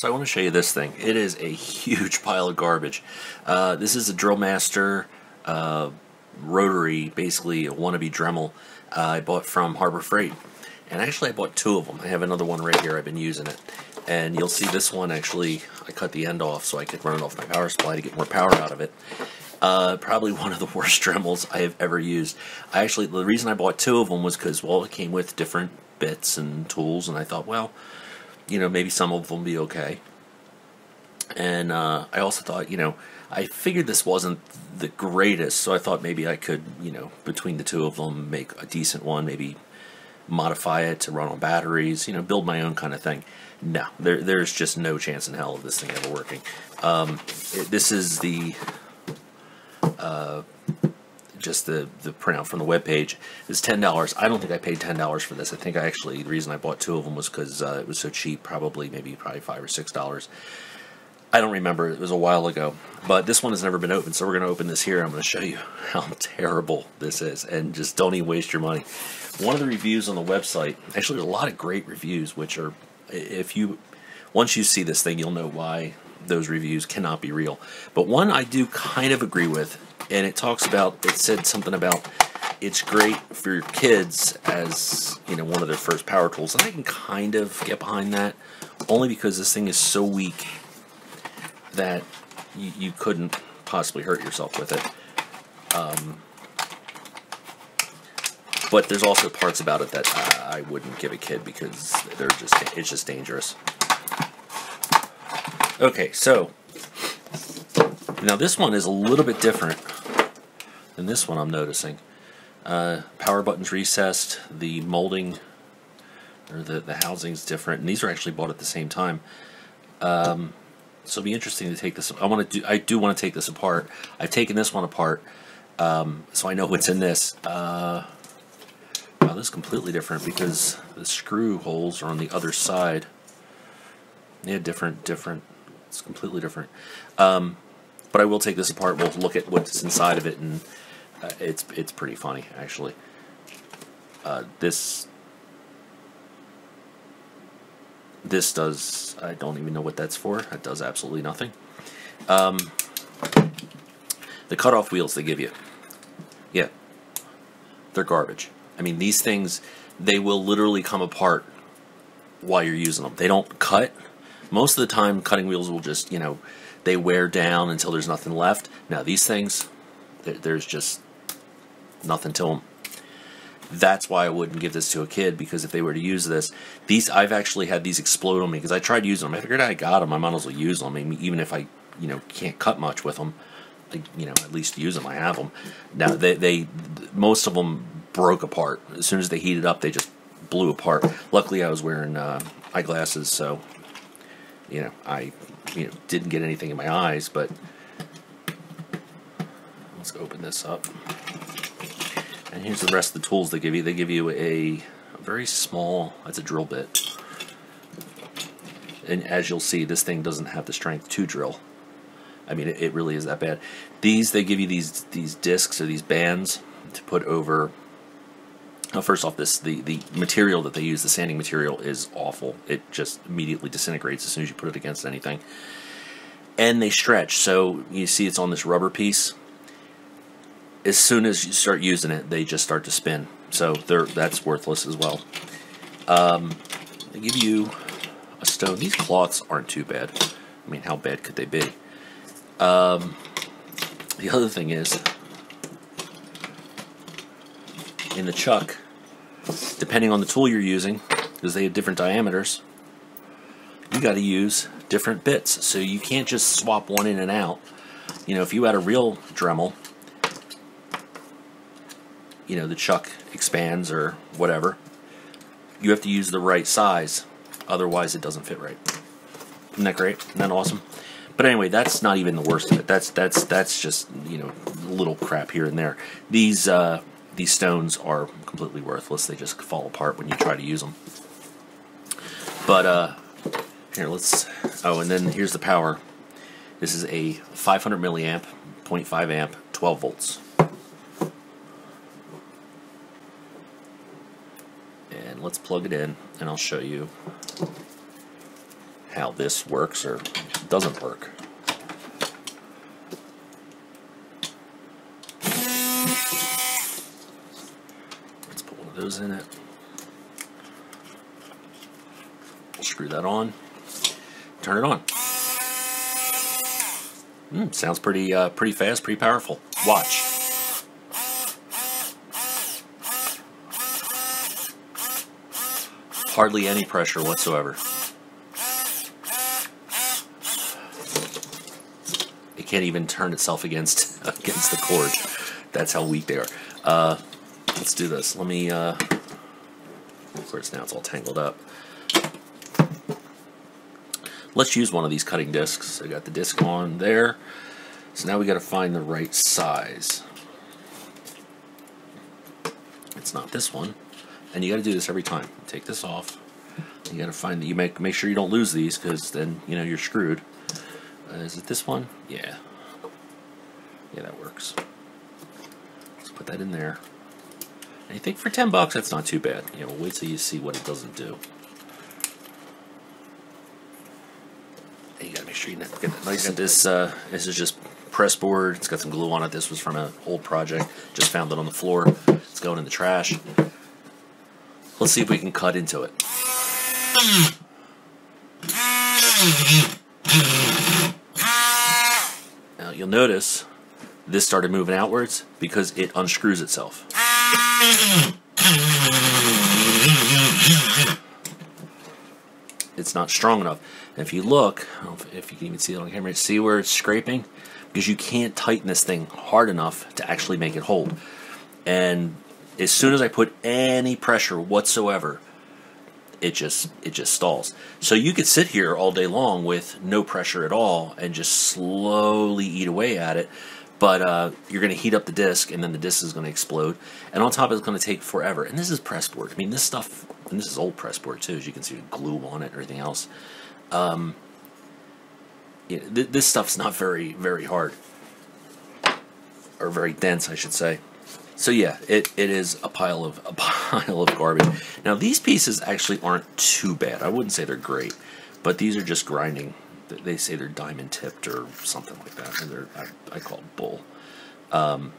So I want to show you this thing. It is a huge pile of garbage. Uh, this is a Drill Master uh, rotary, basically a wannabe Dremel uh, I bought from Harbor Freight. And actually I bought two of them. I have another one right here. I've been using it. And you'll see this one actually, I cut the end off so I could run it off my power supply to get more power out of it. Uh, probably one of the worst Dremels I have ever used. I actually, the reason I bought two of them was because, well, it came with different bits and tools, and I thought, well, you know, maybe some of them be okay. And uh, I also thought, you know, I figured this wasn't the greatest, so I thought maybe I could, you know, between the two of them, make a decent one, maybe modify it to run on batteries, you know, build my own kind of thing. No, there, there's just no chance in hell of this thing ever working. Um, it, this is the uh, just the the printout from the web page is ten dollars. I don't think I paid ten dollars for this. I think I actually the reason I bought two of them was because uh, it was so cheap. Probably maybe probably five or six dollars. I don't remember. It was a while ago. But this one has never been opened, so we're going to open this here. I'm going to show you how terrible this is, and just don't even waste your money. One of the reviews on the website, actually, there's a lot of great reviews, which are, if you, once you see this thing, you'll know why those reviews cannot be real. But one I do kind of agree with, and it talks about, it said something about it's great for your kids as, you know, one of their first power tools. And I can kind of get behind that, only because this thing is so weak that you, you couldn't possibly hurt yourself with it. Um, but there's also parts about it that uh, I wouldn't give a kid because they're just it's just dangerous. Okay, so now this one is a little bit different than this one I'm noticing. Uh, power buttons recessed, the molding or the, the housing's different, and these are actually bought at the same time. Um, so it'll be interesting to take this. I want to do. I do want to take this apart. I've taken this one apart, um, so I know what's in this. Uh, wow, this is completely different because the screw holes are on the other side. Yeah, different, different. It's completely different. Um, but I will take this apart. We'll look at what's inside of it, and uh, it's it's pretty funny actually. Uh, this this does, I don't even know what that's for. It does absolutely nothing. Um, the cutoff wheels they give you. Yeah. They're garbage. I mean, these things, they will literally come apart while you're using them. They don't cut. Most of the time, cutting wheels will just, you know, they wear down until there's nothing left. Now, these things, there's just nothing to them that's why I wouldn't give this to a kid because if they were to use this, these I've actually had these explode on me because I tried using them. I figured I got them. I might as well use them. I mean, even if I you know can't cut much with them, I, you know at least use them. I have them. Now they they most of them broke apart as soon as they heated up. They just blew apart. Luckily, I was wearing uh, eyeglasses, so you know I you know didn't get anything in my eyes. But let's open this up. And here's the rest of the tools they give you. They give you a, a very small, that's a drill bit. And as you'll see, this thing doesn't have the strength to drill. I mean, it, it really is that bad. These, they give you these these discs or these bands to put over well, first off, this the, the material that they use, the sanding material, is awful. It just immediately disintegrates as soon as you put it against anything. And they stretch, so you see it's on this rubber piece as soon as you start using it, they just start to spin. So they're that's worthless as well. Um, they give you a stone. These cloths aren't too bad. I mean, how bad could they be? Um, the other thing is, in the chuck, depending on the tool you're using, because they have different diameters, you got to use different bits. So you can't just swap one in and out. You know, if you had a real Dremel, you know the chuck expands or whatever you have to use the right size otherwise it doesn't fit right. Isn't that great? Isn't that awesome? But anyway that's not even the worst of it. That's that's that's just you know little crap here and there. These uh, these stones are completely worthless. They just fall apart when you try to use them but uh here let's oh and then here's the power. This is a 500 milliamp 0.5 amp 12 volts let's plug it in and I'll show you how this works or doesn't work. Let's put one of those in it. Screw that on. Turn it on. Mm, sounds pretty uh, pretty fast, pretty powerful. Watch. Hardly any pressure whatsoever. It can't even turn itself against against the cord. That's how weak they are. Uh, let's do this. Let me. Uh, of course, now it's all tangled up. Let's use one of these cutting discs. I got the disc on there. So now we got to find the right size. It's not this one. And you got to do this every time. Take this off. You got to find that you make make sure you don't lose these because then you know you're screwed. Uh, is it this one? Yeah. Yeah, that works. Let's put that in there. And you think for 10 bucks that's not too bad. You know, wait till you see what it doesn't do. And you gotta make sure you get it nice. And this uh, this is just press board. It's got some glue on it. This was from an old project. Just found it on the floor. It's going in the trash. Let's see if we can cut into it. Now you'll notice this started moving outwards because it unscrews itself. It's not strong enough. And if you look, if you can even see it on camera, see where it's scraping? Because you can't tighten this thing hard enough to actually make it hold. And as soon as I put any pressure whatsoever, it just it just stalls. So you could sit here all day long with no pressure at all and just slowly eat away at it. But uh, you're going to heat up the disc, and then the disc is going to explode. And on top, it's going to take forever. And this is press board. I mean, this stuff, and this is old press board too, as you can see, glue on it and everything else. Um, yeah, th this stuff's not very very hard, or very dense, I should say. So yeah, it, it is a pile of a pile of garbage. Now these pieces actually aren't too bad. I wouldn't say they're great, but these are just grinding. They say they're diamond tipped or something like that, and they're I, I call it bull. Um,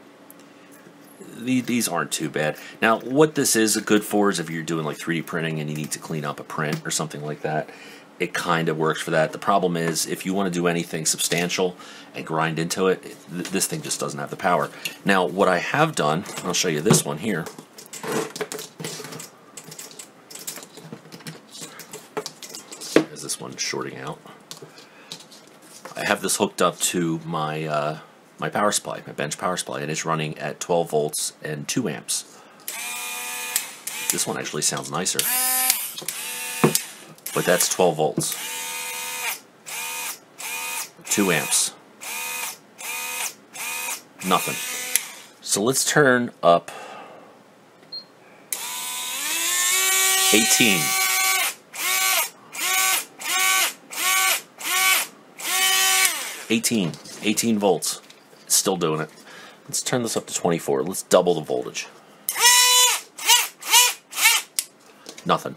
the, these aren't too bad. Now, what this is good for is if you're doing like 3D printing and you need to clean up a print or something like that, it kind of works for that. The problem is if you want to do anything substantial and grind into it, th this thing just doesn't have the power. Now, what I have done, I'll show you this one here. Is this one shorting out? I have this hooked up to my uh, my power supply, my bench power supply, and it's running at 12 volts and 2 amps. This one actually sounds nicer. But that's 12 volts. 2 amps. Nothing. So let's turn up 18. Eighteen. 18 volts. Still doing it. Let's turn this up to 24. Let's double the voltage. Nothing.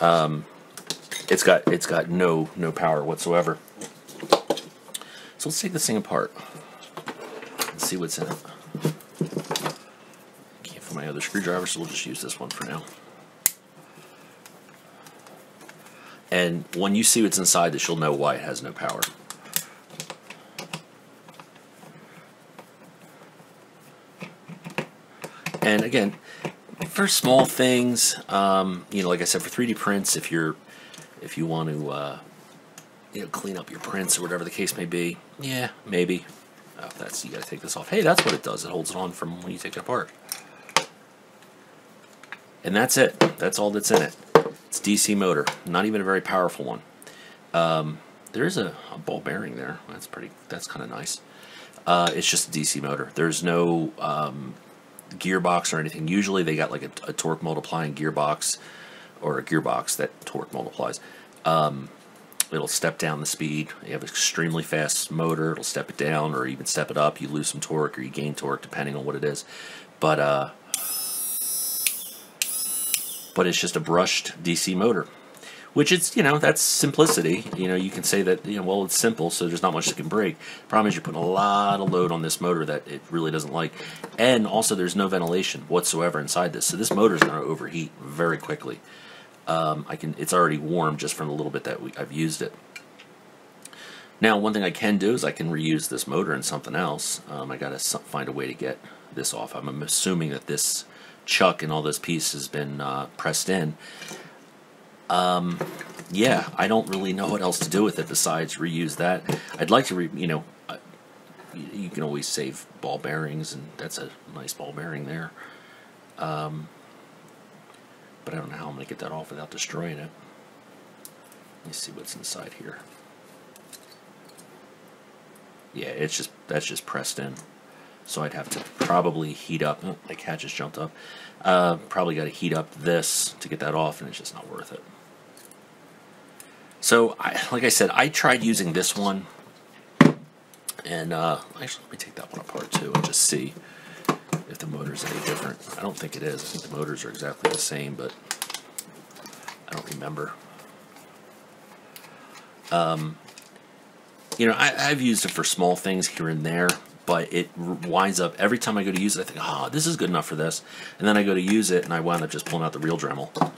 Um, it's got it's got no no power whatsoever. So let's take this thing apart and see what's in it. Can't find my other screwdriver, so we'll just use this one for now. And when you see what's inside this, you'll know why it has no power. And again, for small things, um, you know, like I said, for 3D prints, if you're if you want to uh, you know clean up your prints or whatever the case may be, yeah, maybe. Oh, that's you got to take this off. Hey, that's what it does. It holds it on from when you take it apart. And that's it. That's all that's in it. It's DC motor. Not even a very powerful one. Um, there is a, a, ball bearing there. That's pretty. That's kind of nice. Uh, it's just a DC motor. There's no um, gearbox or anything. Usually they got like a, a, torque multiplying gearbox or a gearbox that torque multiplies. Um, it'll step down the speed. You have an extremely fast motor. It'll step it down or even step it up. You lose some torque or you gain torque depending on what it is. But uh, but it's just a brushed DC motor. which is you know that's simplicity. You know you can say that you know well it's simple, so there's not much that can break. Problem is you're putting a lot of load on this motor that it really doesn't like, and also there's no ventilation whatsoever inside this, so this motor is going to overheat very quickly. Um, I can it's already warm just from the little bit that we, I've used it. Now, one thing I can do is I can reuse this motor in something else. Um, I got to find a way to get this off. I'm assuming that this chuck and all this piece has been uh, pressed in. Um, yeah, I don't really know what else to do with it besides reuse that. I'd like to, re you know, uh, you, can always save ball bearings, and that's a nice ball bearing there. Um, but I don't know how I'm going to get that off without destroying it. Let me see what's inside here. Yeah, it's just that's just pressed in. So I'd have to probably heat up. Oh, my cat just jumped up. Uh, probably got to heat up this to get that off, and it's just not worth it. So, I, like I said, I tried using this one, and uh, actually, let me take that one apart too and just see if the motor's any different. I don't think it is. I think the motors are exactly the same, but I don't remember. Um, you know, I, have used it for small things here and there, but it winds up every time I go to use it, I think, oh, this is good enough for this. And then I go to use it, and I wind up just pulling out the real Dremel.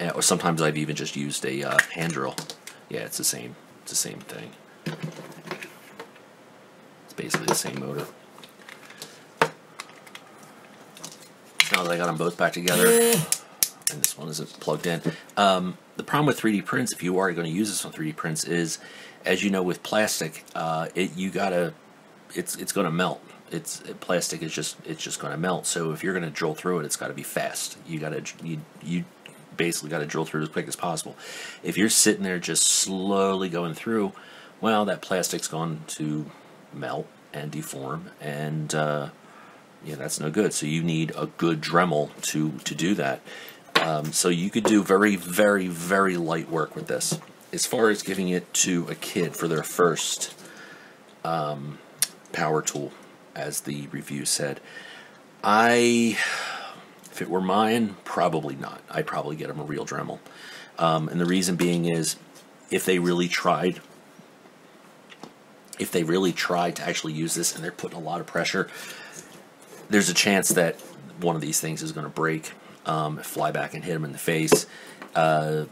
Yeah, or sometimes I've even just used a uh, hand drill. Yeah, it's the same. It's the same thing. It's basically the same motor. Now that I got them both back together, and this one isn't plugged in. Um, the problem with 3D prints, if you are going to use this on 3D prints, is as you know with plastic, uh, it you gotta it's it's going to melt. It's plastic is just it's just going to melt. So if you're going to drill through it, it's got to be fast. You got to you you basically got to drill through as quick as possible. If you're sitting there just slowly going through, well, that plastic's going to melt and deform, and uh, yeah, that's no good. So you need a good Dremel to to do that. Um, so you could do very, very, very light work with this. As far as giving it to a kid for their first um, power tool, as the review said, I, if it were mine, probably not. I'd probably get them a real Dremel. Um, and the reason being is, if they really tried, if they really tried to actually use this and they're putting a lot of pressure, there's a chance that one of these things is going to break um, fly back and hit them in the face. Uh,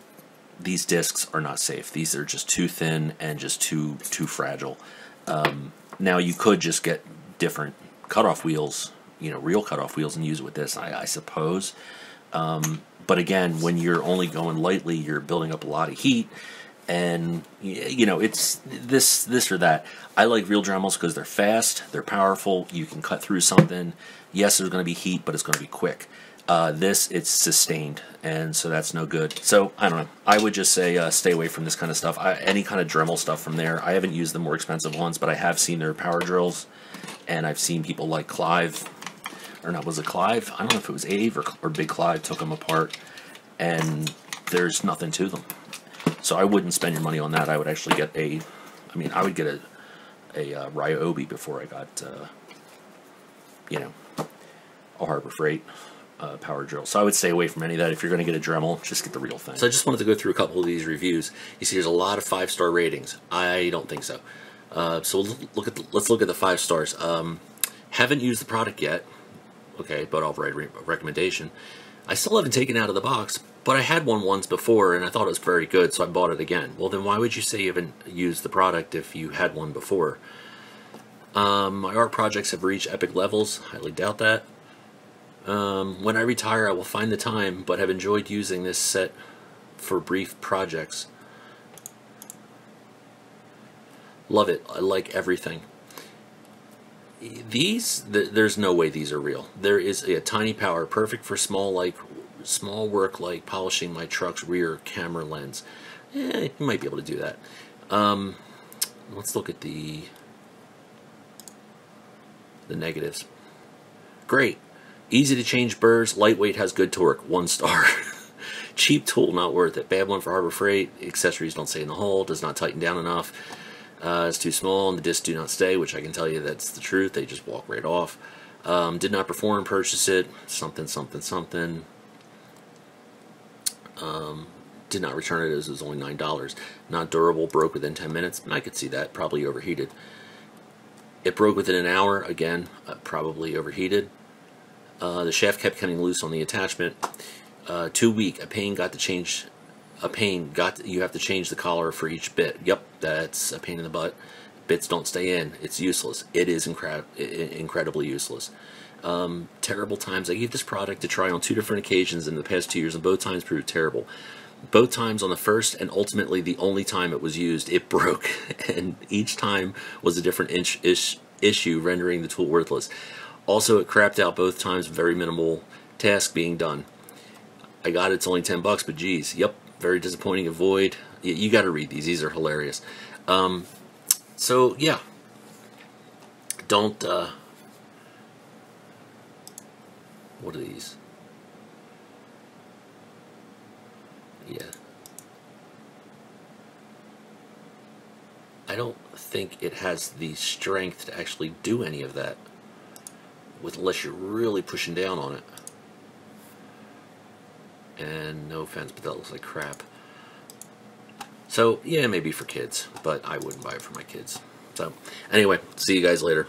these discs are not safe. These are just too thin and just too too fragile. Um, now you could just get different cutoff wheels, you know, real cutoff wheels, and use it with this, I, I suppose. Um, but again, when you're only going lightly, you're building up a lot of heat, and you know it's this this or that. I like real Dremels because they're fast, they're powerful. You can cut through something. Yes, there's going to be heat, but it's going to be quick. Uh, this, it's sustained, and so that's no good. So, I don't know. I would just say uh, stay away from this kind of stuff. I, any kind of Dremel stuff from there. I haven't used the more expensive ones, but I have seen their power drills, and I've seen people like Clive, or not, was it Clive? I don't know if it was Ave or, or Big Clive took them apart, and there's nothing to them. So I wouldn't spend your money on that. I would actually get a, I mean, I would get a, a uh, Ryobi before I got, uh, you know, a Harbor Freight uh, power drill. So I would stay away from any of that. If you're going to get a Dremel, just get the real thing. So I just wanted to go through a couple of these reviews. You see, there's a lot of five star ratings. I don't think so. Uh, so look at the, let's look at the five stars. Um, haven't used the product yet. Okay, but I'll write a recommendation. I still haven't taken out of the box, but I had one once before and I thought it was very good, so I bought it again. Well, then why would you say you haven't used the product if you had one before? Um, my art projects have reached epic levels. Highly doubt that. Um, when I retire, I will find the time, but have enjoyed using this set for brief projects. Love it. I like everything. These, th there's no way these are real. There is a, a tiny power, perfect for small like small work like polishing my truck's rear camera lens. Eh, you might be able to do that. Um, let's look at the the negatives. Great. Easy to change burrs, lightweight, has good torque, one star. Cheap tool, not worth it. Bad one for Harbor Freight. Accessories don't stay in the hole, does not tighten down enough. Uh, it's too small, and the discs do not stay, which I can tell you that's the truth. They just walk right off. Um, did not perform, purchase it. Something, something, something. Um, did not return it as it was only nine dollars. Not durable, broke within ten minutes. I could see that. Probably overheated. It broke within an hour. Again, uh, probably overheated. Uh, the shaft kept coming loose on the attachment. Uh, too weak. A pain got to change. A pain got. To, you have to change the collar for each bit. Yep, that's a pain in the butt. Bits don't stay in. It's useless. It is incredibly useless. Um, terrible times. I gave this product to try on two different occasions in the past two years, and both times proved terrible. Both times on the first and ultimately the only time it was used, it broke, and each time was a different inch, ish, issue, rendering the tool worthless. Also, it crapped out both times, very minimal task being done. I got it, it's only 10 bucks, but geez, yep, very disappointing. Avoid. You, you got to read these, these are hilarious. Um, so, yeah, don't. Uh, what are these? Yeah. I don't think it has the strength to actually do any of that with unless you're really pushing down on it. And no offense, but that looks like crap. So, yeah, maybe for kids, but I wouldn't buy it for my kids. So, anyway, see you guys later.